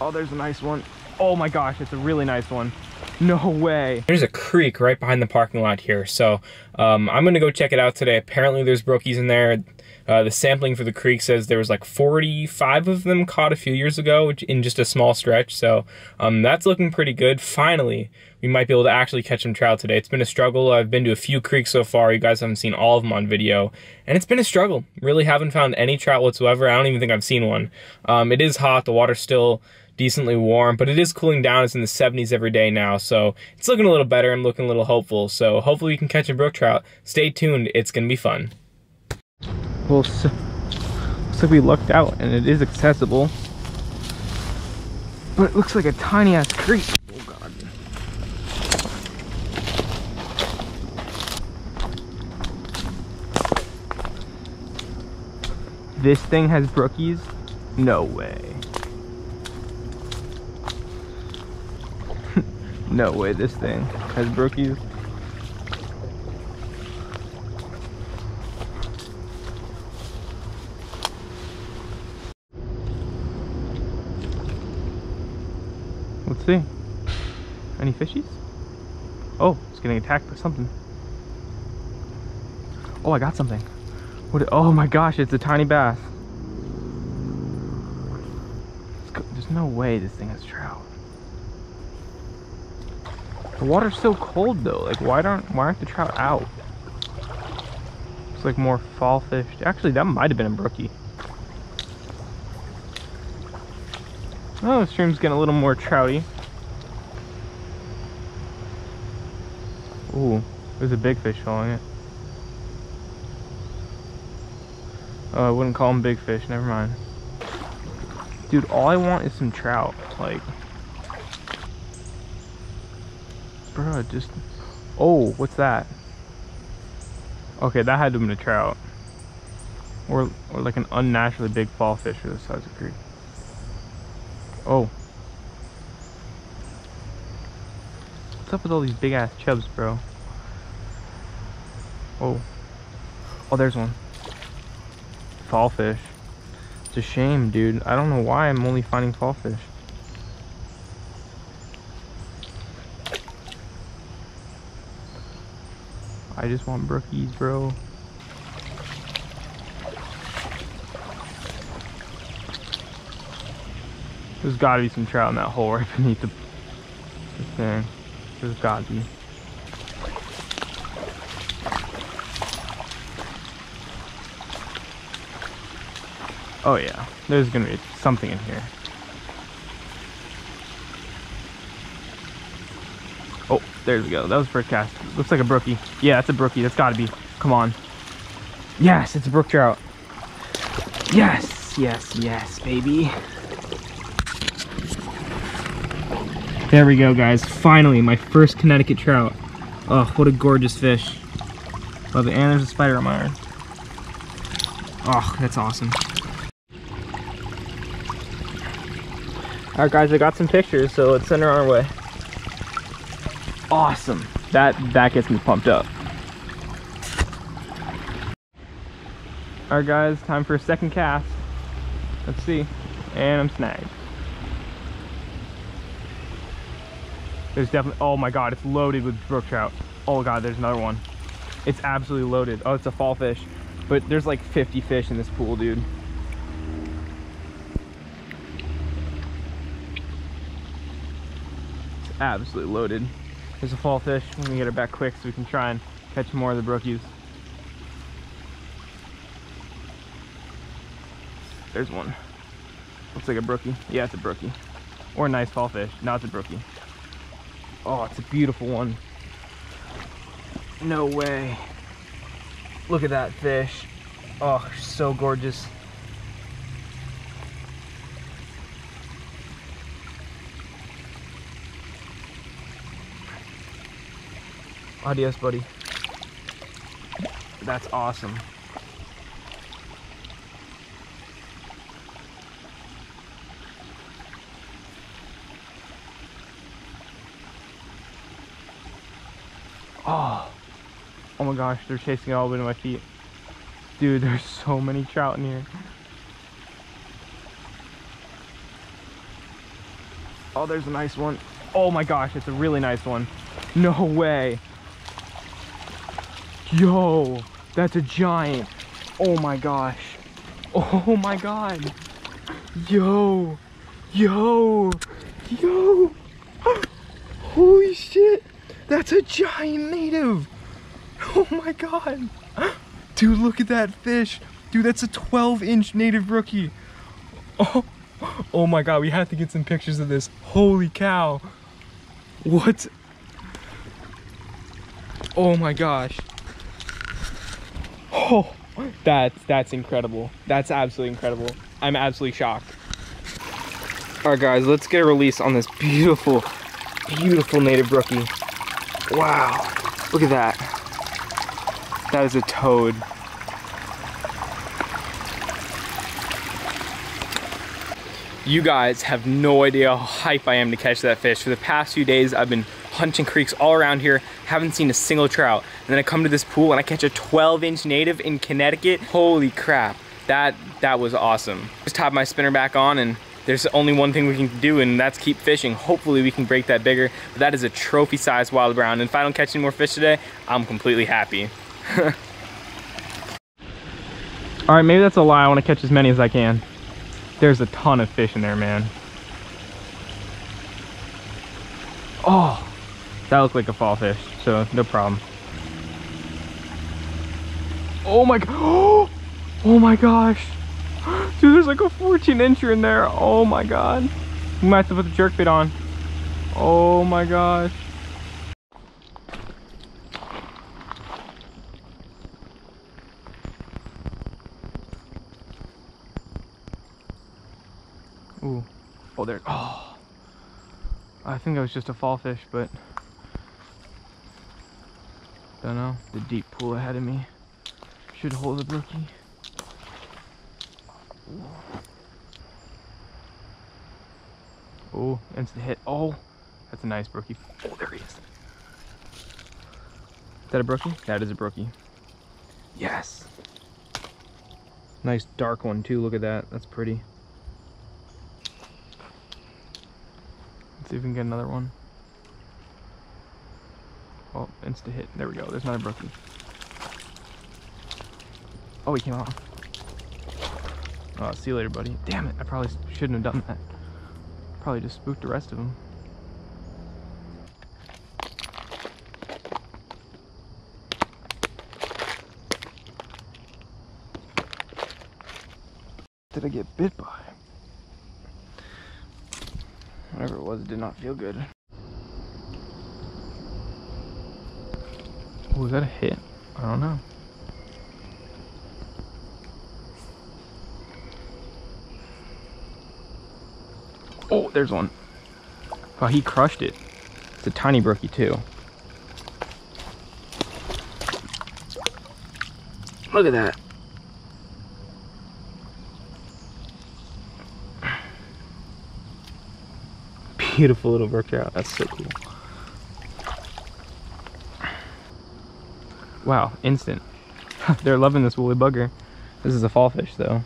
Oh, there's a nice one. Oh my gosh, it's a really nice one. No way. There's a creek right behind the parking lot here, so um, I'm gonna go check it out today. Apparently there's brookies in there. Uh, the sampling for the creek says there was like 45 of them caught a few years ago in just a small stretch, so um, that's looking pretty good. Finally, we might be able to actually catch some trout today. It's been a struggle. I've been to a few creeks so far. You guys haven't seen all of them on video, and it's been a struggle. Really haven't found any trout whatsoever. I don't even think I've seen one. Um, it is hot. The water's still decently warm, but it is cooling down. It's in the 70s every day now, so it's looking a little better. I'm looking a little hopeful, so hopefully we can catch a brook trout. Stay tuned. It's going to be fun. Well, so, looks like we lucked out, and it is accessible. But it looks like a tiny ass creek. Oh god. This thing has brookies? No way. No way this thing has brookies. Let's see. Any fishies? Oh, it's getting attacked by something. Oh, I got something. What? Oh my gosh, it's a tiny bass. There's no way this thing has trout. The water's so cold though. Like, why don't why aren't the trout out? It's like more fall fish. Actually, that might have been a brookie. Oh, the stream's getting a little more trouty. Ooh, there's a big fish following it. Oh, I wouldn't call them big fish, never mind. Dude, all I want is some trout. Like, bro, just. Oh, what's that? Okay, that had to been a trout. Or, or like an unnaturally big fall fish for the size of creek. Oh. What's up with all these big ass chubs, bro? Oh. Oh, there's one. Fall fish. It's a shame, dude. I don't know why I'm only finding fall fish. I just want brookies, bro. There's gotta be some trout in that hole right beneath the, the thing. There's gotta be. Oh yeah, there's gonna be something in here. Oh, there we go. That was first cast. Looks like a brookie. Yeah, that's a brookie. That's gotta be. Come on. Yes, it's a brook trout. Yes, yes, yes, baby. There we go, guys. Finally, my first Connecticut trout. Oh, what a gorgeous fish. Oh, Love it. And there's a spider on my arm. Oh, that's awesome. Alright guys, I got some pictures, so let's send her on our way. Awesome. That that gets me pumped up. Alright guys, time for a second cast. Let's see. And I'm snagged. There's definitely, oh my God, it's loaded with brook trout. Oh God, there's another one. It's absolutely loaded. Oh, it's a fall fish. But there's like 50 fish in this pool, dude. It's absolutely loaded. There's a fall fish. We're gonna get her back quick so we can try and catch more of the brookies. There's one. Looks like a brookie. Yeah, it's a brookie. Or a nice fall fish. No, it's a brookie. Oh, it's a beautiful one. No way. Look at that fish. Oh, so gorgeous. Adios, buddy. That's awesome. Oh, oh my gosh, they're chasing all the way to my feet. Dude, there's so many trout in here. Oh, there's a nice one. Oh my gosh, it's a really nice one. No way. Yo, that's a giant. Oh my gosh. Oh my god. Yo, yo, yo. Holy shit. That's a giant native. Oh my god. Dude, look at that fish. Dude, that's a 12 inch native brookie. Oh, oh my god, we have to get some pictures of this. Holy cow. What? Oh my gosh. Oh, that's, that's incredible. That's absolutely incredible. I'm absolutely shocked. All right, guys, let's get a release on this beautiful, beautiful native brookie. Wow, look at that. That is a toad. You guys have no idea how hype I am to catch that fish. For the past few days, I've been hunting creeks all around here, haven't seen a single trout. And then I come to this pool and I catch a 12 inch native in Connecticut. Holy crap, that, that was awesome. Just have my spinner back on and there's only one thing we can do and that's keep fishing. Hopefully we can break that bigger, but that is a trophy sized wild brown. And if I don't catch any more fish today, I'm completely happy. All right, maybe that's a lie. I want to catch as many as I can. There's a ton of fish in there, man. Oh, that looked like a fall fish, so no problem. Oh my, oh, oh my gosh. Dude, there's like a 14 incher in there. Oh my God. We might have to put the jerk bait on. Oh my gosh. Ooh. Oh, there. Oh. I think that was just a fall fish, but don't know. The deep pool ahead of me should hold a brookie. Oh, instant hit. Oh, that's a nice brookie. Oh, there he is. Is that a brookie? That is a brookie. Yes. Nice dark one too. Look at that. That's pretty. Let's see if we can get another one. Insta hit. There we go. There's another brookie. Oh, he came out. Oh, see you later, buddy. Damn it. I probably shouldn't have done that. Probably just spooked the rest of them. Did I get bit by? Whatever it was, it did not feel good. Was that a hit? I don't know. Oh, there's one. Oh, he crushed it. It's a tiny brookie too. Look at that. Beautiful little brook trout. That's so cool. Wow, instant. They're loving this woolly bugger. This is a fall fish though.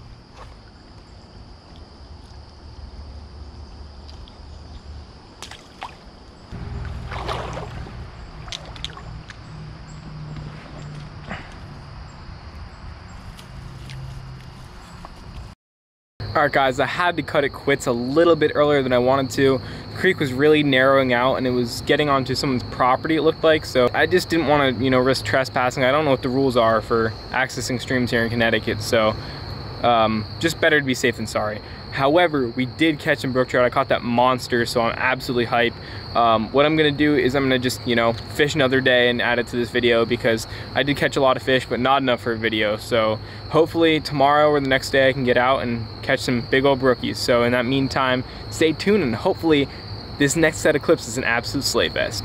All right guys, I had to cut it quits a little bit earlier than I wanted to. The creek was really narrowing out and it was getting onto someone's property it looked like. So I just didn't want to, you know, risk trespassing. I don't know what the rules are for accessing streams here in Connecticut. So um, just better to be safe than sorry. However, we did catch some brook trout. I caught that monster, so I'm absolutely hype. Um, what I'm gonna do is I'm gonna just, you know, fish another day and add it to this video because I did catch a lot of fish, but not enough for a video. So hopefully tomorrow or the next day I can get out and catch some big old brookies. So in that meantime, stay tuned and hopefully this next set of clips is an absolute slave fest.